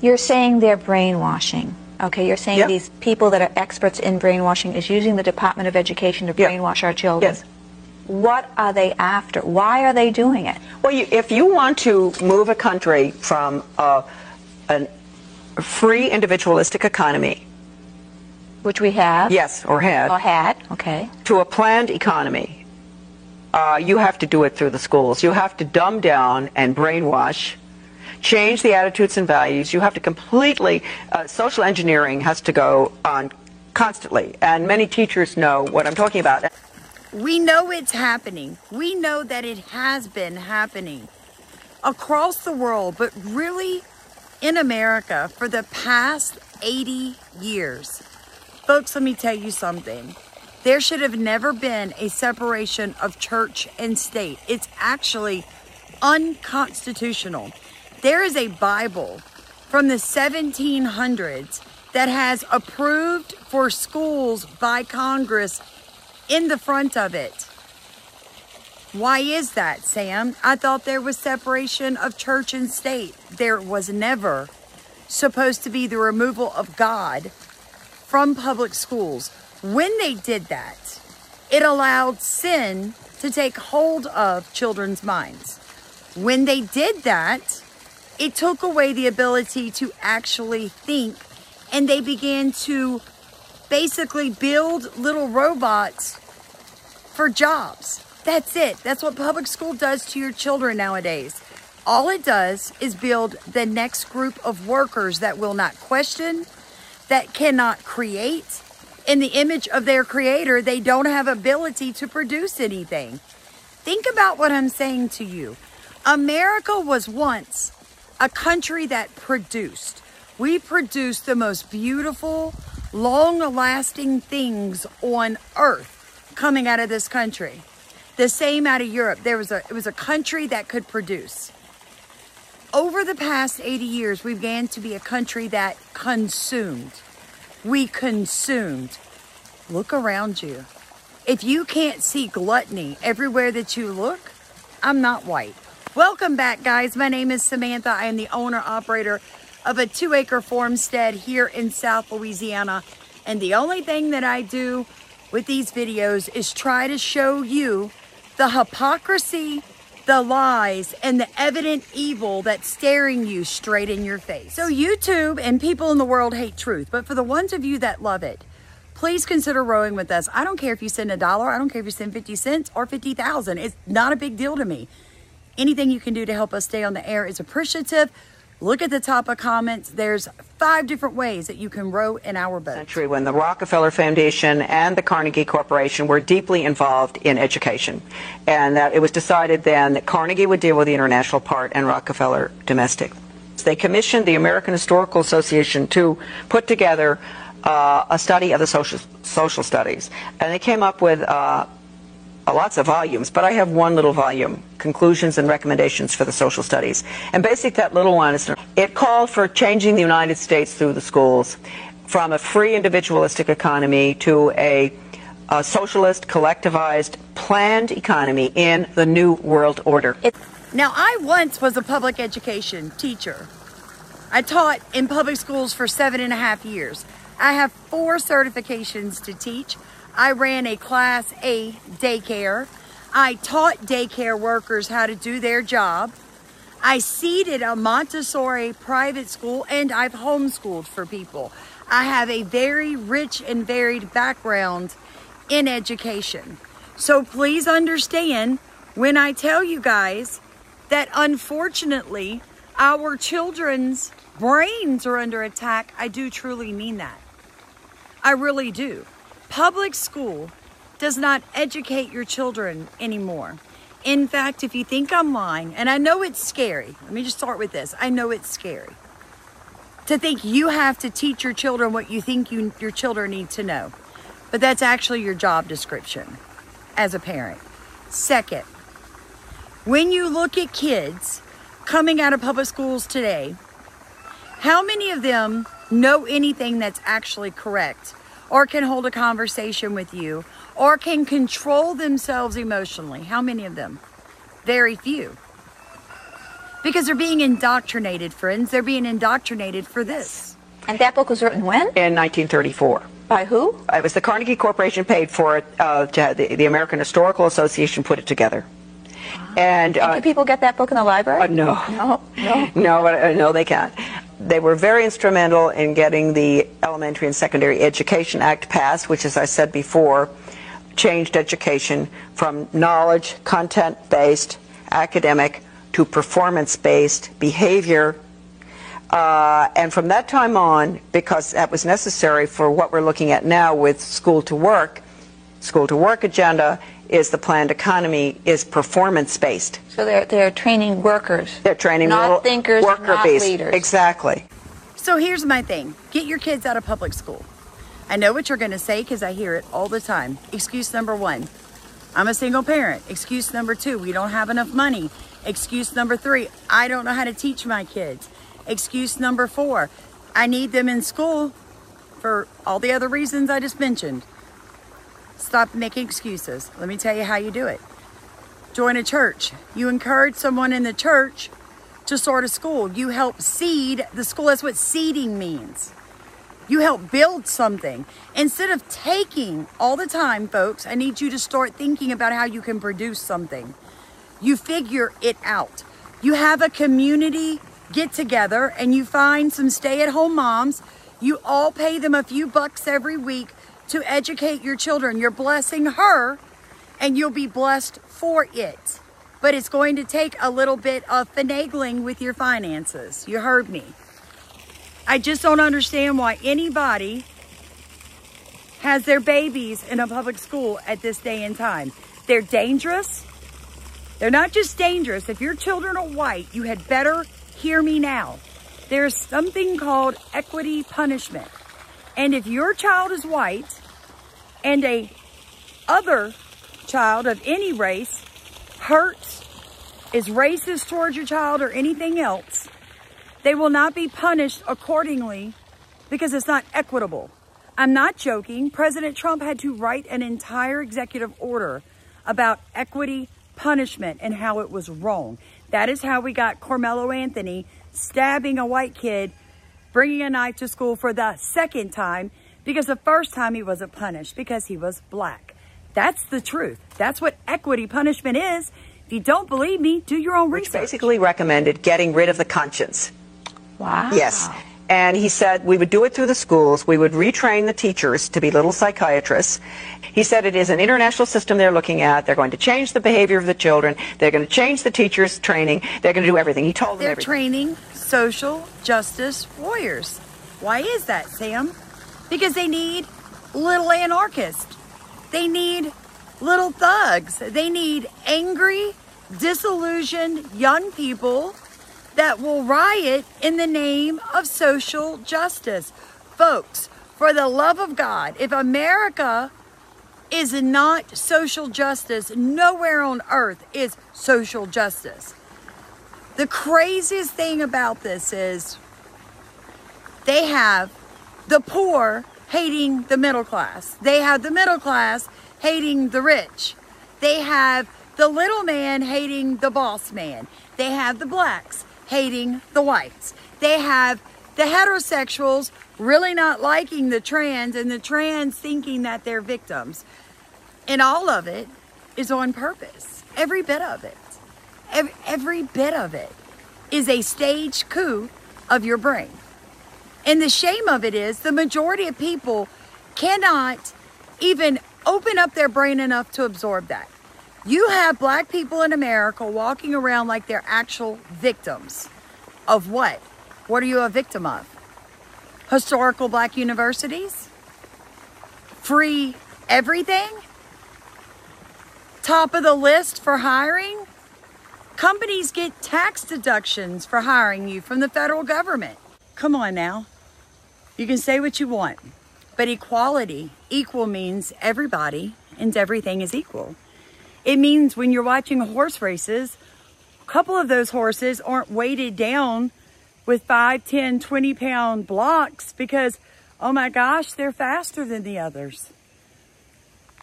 You're saying they're brainwashing. Okay, you're saying Yep. these people that are experts in brainwashing is using the Department of Education to Yep. brainwash our children. Yes. What are they after? Why are they doing it? Well, you, if you want to move a country from uh, a free individualistic economy, Which we have. yes, or had, Or had. Okay. to a planned economy, uh, you have to do it through the schools. You have to dumb down and brainwash, change the attitudes and values. You have to completely, uh, social engineering has to go on constantly. And many teachers know what I'm talking about. We know it's happening. We know that it has been happening across the world, but really in America for the past 80 years. Folks, let me tell you something. There should have never been a separation of church and state. It's actually unconstitutional. There is a Bible from the 1700s that has approved for schools by Congress in the front of it. Why is that, Sam? I thought there was separation of church and state. There was never supposed to be the removal of God from public schools. When they did that, it allowed sin to take hold of children's minds. When they did that, it took away the ability to actually think and they began to basically build little robots for jobs. That's it. That's what public school does to your children nowadays. All it does is build the next group of workers that will not question, that cannot create. In the image of their creator, they don't have ability to produce anything. Think about what I'm saying to you. America was once a country that produced. We produced the most beautiful, long lasting things on earth coming out of this country. The same out of Europe. There was a it was a country that could produce. Over the past 80 years, we began to be a country that consumed. We consumed. Look around you. If you can't see gluttony everywhere that you look, I'm not white. Welcome back, guys. My name is Samantha. I am the owner operator of a two acre farmstead here in South Louisiana. And the only thing that I do with these videos is try to show you the hypocrisy, the lies, and the evident evil that's staring you straight in your face. So, YouTube and people in the world hate truth, but for the ones of you that love it, please consider rowing with us. I don't care if you send a dollar, I don't care if you send 50 cents or 50,000. It's not a big deal to me. Anything you can do to help us stay on the air is appreciative. Look at the top of comments. There's five different ways that you can row in our boat. century when the Rockefeller Foundation and the Carnegie Corporation were deeply involved in education. And that it was decided then that Carnegie would deal with the international part and Rockefeller domestic. They commissioned the American Historical Association to put together uh, a study of the social, social studies. And they came up with uh, lots of volumes, but I have one little volume, Conclusions and Recommendations for the Social Studies. And basically, that little one is, it called for changing the United States through the schools from a free individualistic economy to a, a socialist, collectivized, planned economy in the New World Order. Now, I once was a public education teacher. I taught in public schools for seven and a half years. I have four certifications to teach. I ran a Class A daycare. I taught daycare workers how to do their job. I seeded a Montessori private school and I've homeschooled for people. I have a very rich and varied background in education. So please understand when I tell you guys that unfortunately our children's brains are under attack, I do truly mean that. I really do. Public school does not educate your children anymore. In fact, if you think I'm lying, and I know it's scary, let me just start with this. I know it's scary to think you have to teach your children what you think you, your children need to know. But that's actually your job description as a parent. Second, when you look at kids coming out of public schools today, how many of them know anything that's actually correct or can hold a conversation with you or can control themselves emotionally? How many of them? Very few. Because they're being indoctrinated, friends. They're being indoctrinated for this. And that book was written when? In 1934. By who? It was the Carnegie Corporation paid for it. Uh, to, the, the American Historical Association put it together. And, uh, Can people get that book in the library? uh, no, No, no. no, uh, no, they can't. They were very instrumental in getting the Elementary and Secondary Education Act passed, which, as I said before, changed education from knowledge, content-based, academic, to performance-based behavior uh, and from that time on, because that was necessary for what we're looking at now with school to work, school to work agenda is the planned economy is performance based. So they're, they're training workers. They're training Not thinkers, worker not bees. leaders. Exactly. So here's my thing get your kids out of public school. I know what you're going to say because I hear it all the time. Excuse number one I'm a single parent. Excuse number two we don't have enough money. Excuse number three I don't know how to teach my kids. Excuse number four I need them in school for all the other reasons I just mentioned. Stop making excuses. Let me tell you how you do it. Join a church. You encourage someone in the church to start a school. You help seed the school. That's what seeding means. You help build something. Instead of taking all the time, folks, I need you to start thinking about how you can produce something. You figure it out. You have a community get together and you find some stay at home moms. You all pay them a few bucks every week to educate your children. You're blessing her and you'll be blessed for it. But it's going to take a little bit of finagling with your finances. You heard me. I just don't understand why anybody has their babies in a public school at this day and time. They're dangerous. They're not just dangerous. If your children are white, you had better hear me now. There's something called equity punishment. And if your child is white and a other child of any race hurts, is racist towards your child or anything else, they will not be punished accordingly because it's not equitable. I'm not joking. President Trump had to write an entire executive order about equity punishment and how it was wrong. That is how we got Karmelo Anthony stabbing a white kid, bringing a knife to school for the second time because the first time he wasn't punished because he was black. That's the truth. That's what equity punishment is. If you don't believe me, do your own Which research. basically recommended getting rid of the conscience. Wow. Yes. And he said we would do it through the schools. We would retrain the teachers to be little psychiatrists. He said it is an international system they're looking at. They're going to change the behavior of the children. They're going to change the teachers' training. They're going to do everything. He told them They're training social justice warriors. Why is that, Sam? Because they need little anarchists. They need little thugs. They need angry, disillusioned young people that will riot in the name of social justice. Folks, for the love of God, if America is not social justice, nowhere on earth is social justice. The craziest thing about this is they have the poor hating the middle class. They have the middle class hating the rich. They have the little man hating the boss man. They have the blacks hating the whites. They have the heterosexuals really not liking the trans and the trans thinking that they're victims. And all of it is on purpose. Every bit of it. Every, every bit of it is a staged coup of your brain. And the shame of it is the majority of people cannot even open up their brain enough to absorb that. You have black people in America walking around like they're actual victims of what? What are you a victim of? Historical black universities? Free everything? Top of the list for hiring? Companies get tax deductions for hiring you from the federal government. Come on now. You can say what you want, but equality, equal means everybody and everything is equal. It means when you're watching horse races, a couple of those horses aren't weighted down with 5, 10, 20 pound blocks because, oh my gosh, they're faster than the others.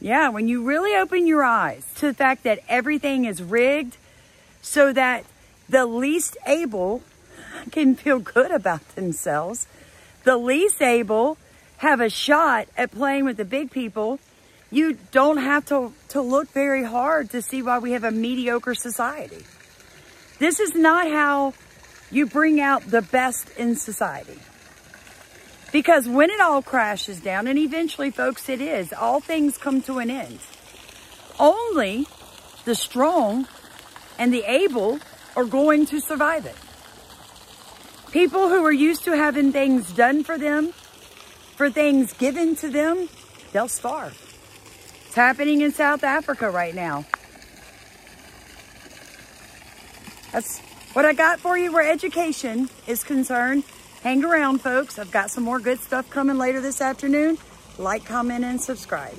Yeah, when you really open your eyes to the fact that everything is rigged so that the least able can feel good about themselves. The least able have a shot at playing with the big people. You don't have to, to look very hard to see why we have a mediocre society. This is not how you bring out the best in society. Because when it all crashes down, and eventually, folks, it is, all things come to an end. Only the strong and the able are going to survive it. People who are used to having things done for them, for things given to them, they'll starve. It's happening in South Africa right now. That's what I got for you where education is concerned. Hang around, folks. I've got some more good stuff coming later this afternoon. Like, comment, and subscribe.